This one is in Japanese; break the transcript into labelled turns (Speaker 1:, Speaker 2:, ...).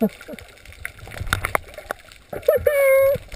Speaker 1: Ha ha ha.